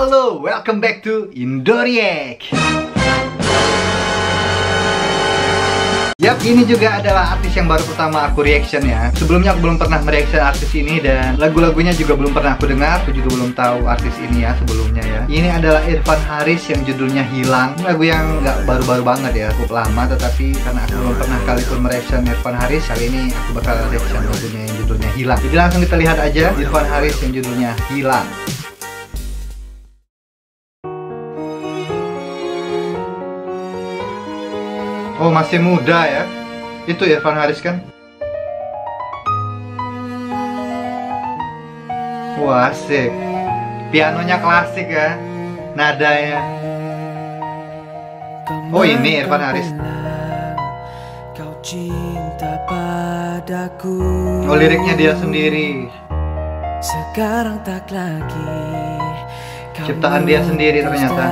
welcome back to Indoriek Yap, ini juga adalah artis yang baru pertama aku reaction ya. Sebelumnya aku belum pernah mereaction artis ini dan lagu-lagunya juga belum pernah aku dengar. Aku juga belum tahu artis ini ya sebelumnya ya. Ini adalah Irfan Haris yang judulnya Hilang. Lagu yang nggak baru-baru banget ya, cukup lama. Tetapi karena aku belum pernah kali pun mereaction Irfan Haris, kali ini aku bakal reaction lagunya yang judulnya Hilang. Jadi langsung kita lihat aja Irfan Haris yang judulnya Hilang. Oh masih muda ya. Itu Irfan Haris kan? Wah asik. Pianonya klasik ya. Nadanya. Oh ini Irfan Haris. Kau cinta padaku. Oh liriknya dia sendiri. Sekarang tak lagi. Ciptaan dia sendiri ternyata.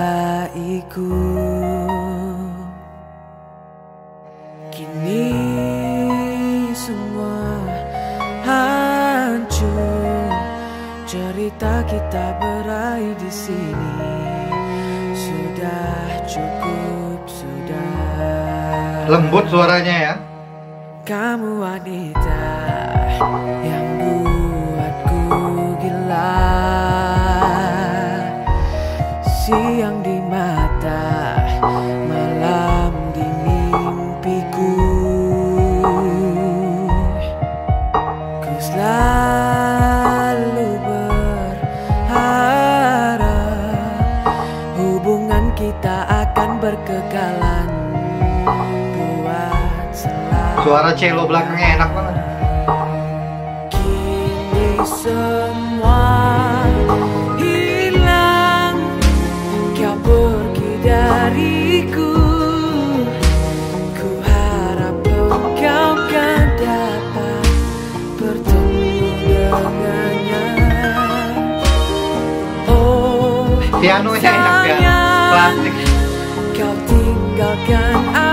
Hancur Cerita kita berakhir di sini. Sudah cukup, sudah. Lembut suaranya ya. Kamu wanita yang buatku gila. Siang di mata, Suara cello belakangnya enak banget. Kini semua hilang. Kau pergi dariku. Ku harap engkau kan dapat bertemu dengannya. Oh Pianonya enak ya. Klasik. Kau tinggalkan aku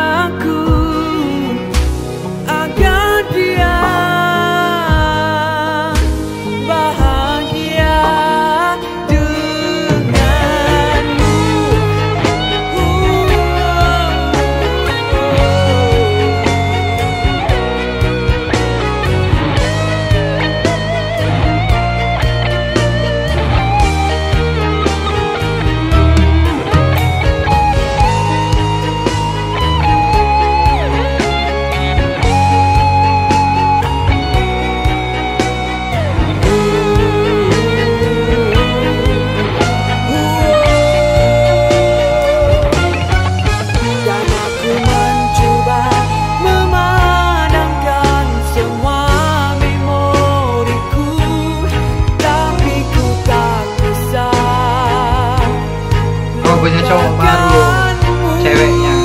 punya cowok baru Ceweknya.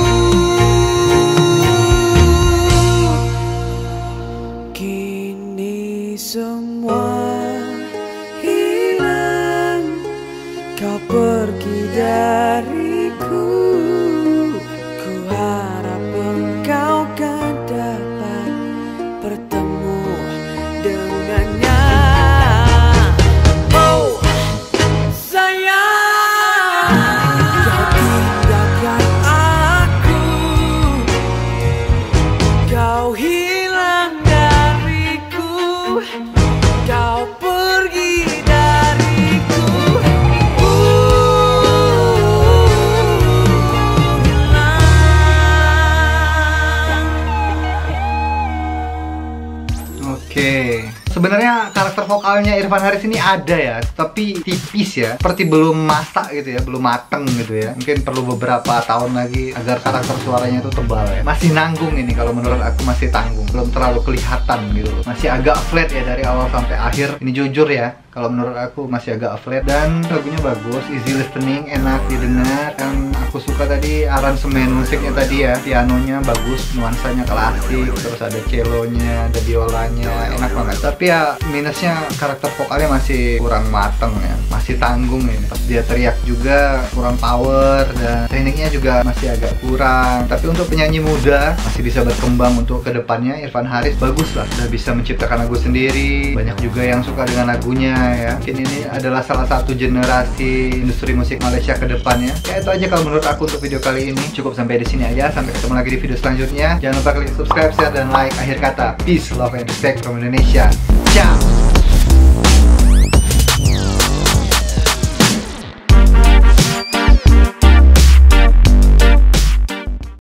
Kini semua hilang. Kau pergi dariku Oke. Sebenarnya karakter vokalnya Irfan Haris ini ada ya, tapi tipis ya, seperti belum masak gitu ya, belum mateng gitu ya. Mungkin perlu beberapa tahun lagi agar karakter suaranya itu tebal ya. Masih nanggung ini kalau menurut aku masih tanggung, belum terlalu kelihatan gitu. Masih agak flat ya dari awal sampai akhir. Ini jujur ya, kalau menurut aku masih agak flat dan lagunya bagus, easy listening, enak didengar. Dan aku suka tadi aransemen musiknya tadi ya pianonya bagus nuansanya klasik terus ada cellonya ada biolanya enak banget. Tapi ya minusnya karakter vokalnya masih kurang mateng ya masih tanggung ya. Pas dia teriak juga kurang power dan tekniknya juga masih agak kurang. Tapi untuk penyanyi muda masih bisa berkembang untuk ke depannya. Irfan Haris bagus lah sudah bisa menciptakan lagu sendiri. Banyak juga yang suka dengan lagunya ya mungkin ini adalah salah satu generasi industri musik Malaysia ke depannya ya itu aja kalau menurut aku untuk video kali ini. Cukup sampai di sini aja. Sampai ketemu lagi di video selanjutnya. Jangan lupa klik subscribe share dan like. Akhir kata peace love and respect from Indonesia. Ciao